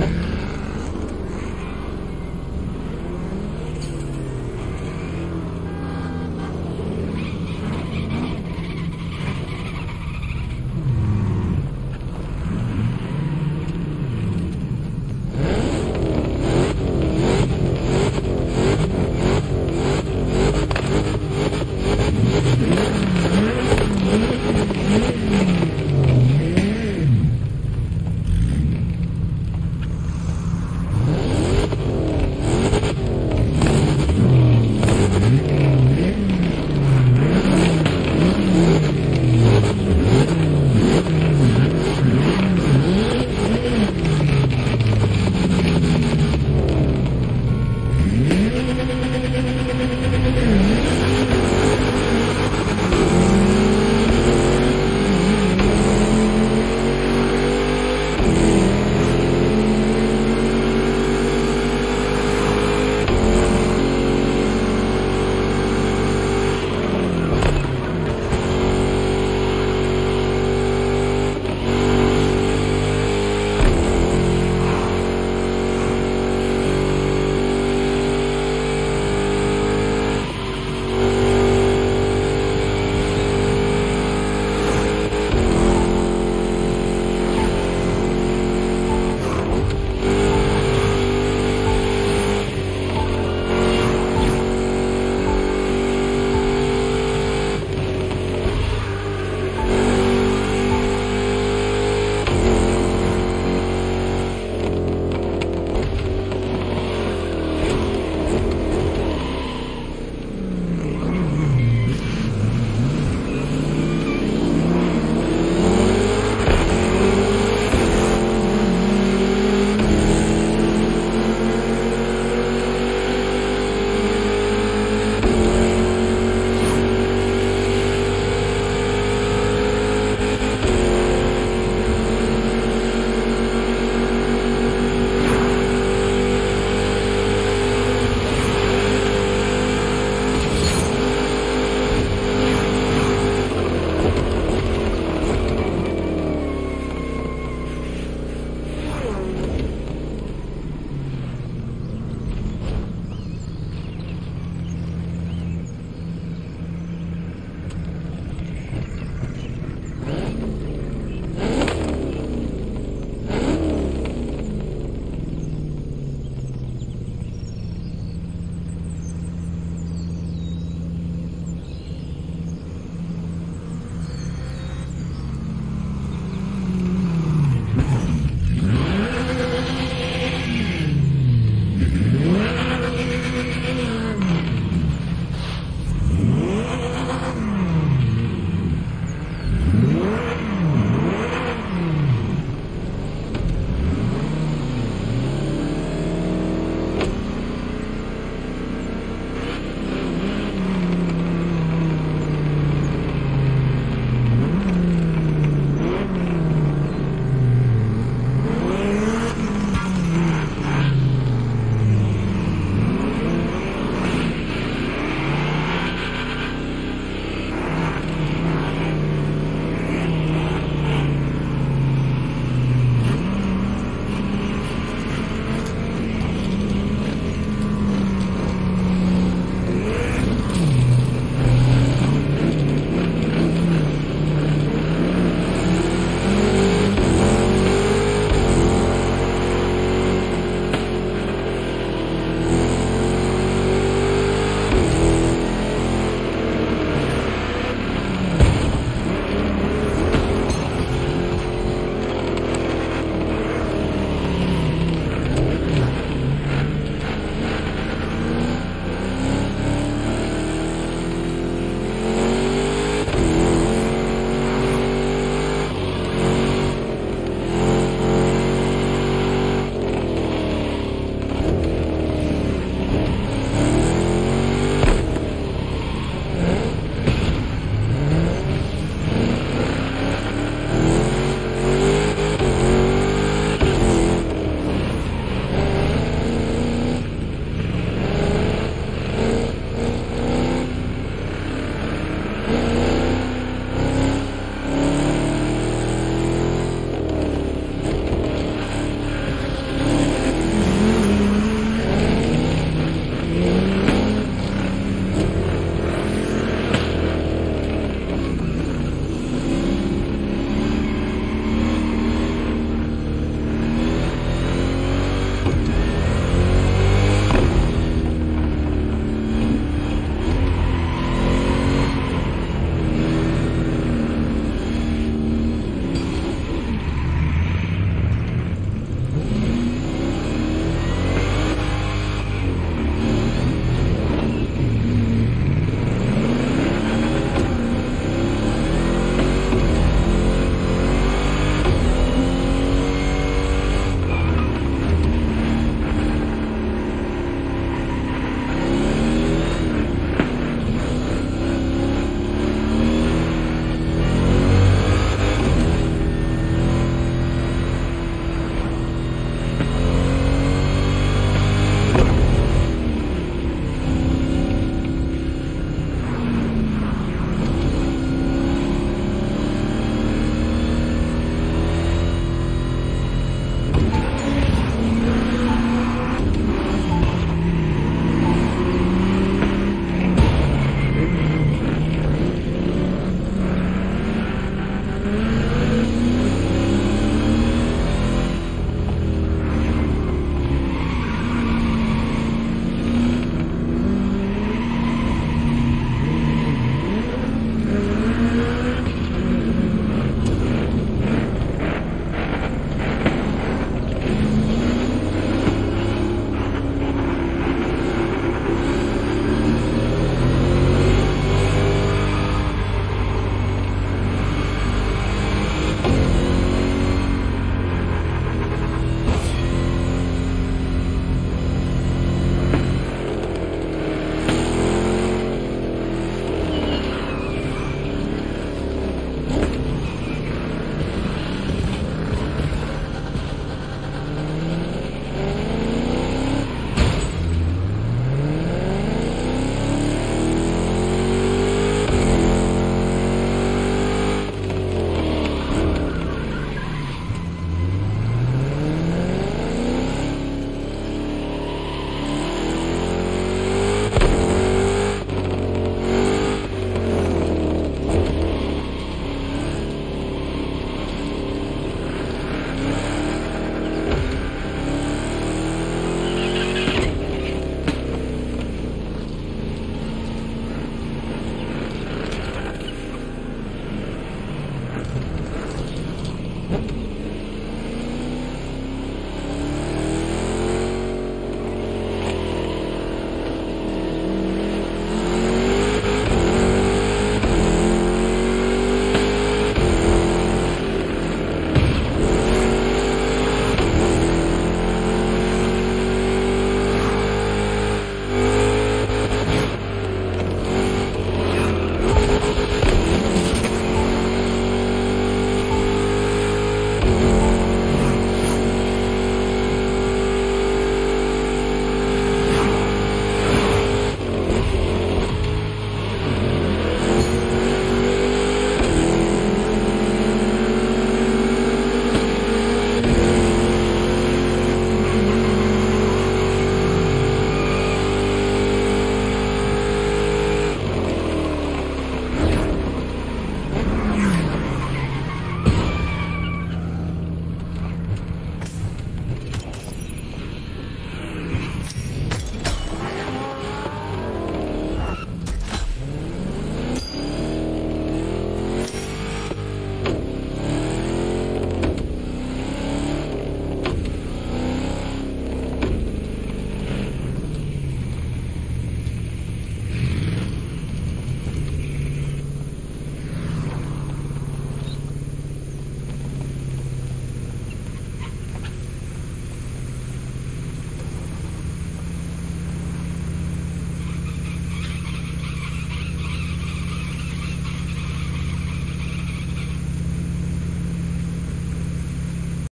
Yeah.